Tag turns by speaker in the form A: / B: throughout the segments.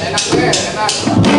A: Renato,
B: Renato.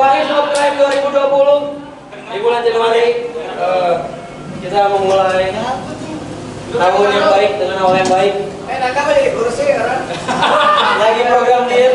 B: Sobat Crime 2020 di bulan Januari eh, kita memulai tahun yang baik dengan awal yang baik.
A: Eh, nakal lagi kursi orang.
B: lagi program dir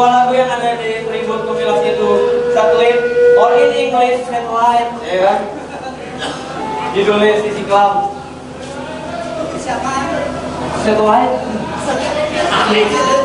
B: dua lagu yang ada di tribut kompilasi itu. Itu Satelit Or in English Satellite Ya kan? Judulnya Sisi Kelam.
C: Siapa?
B: Satellite
C: Satellite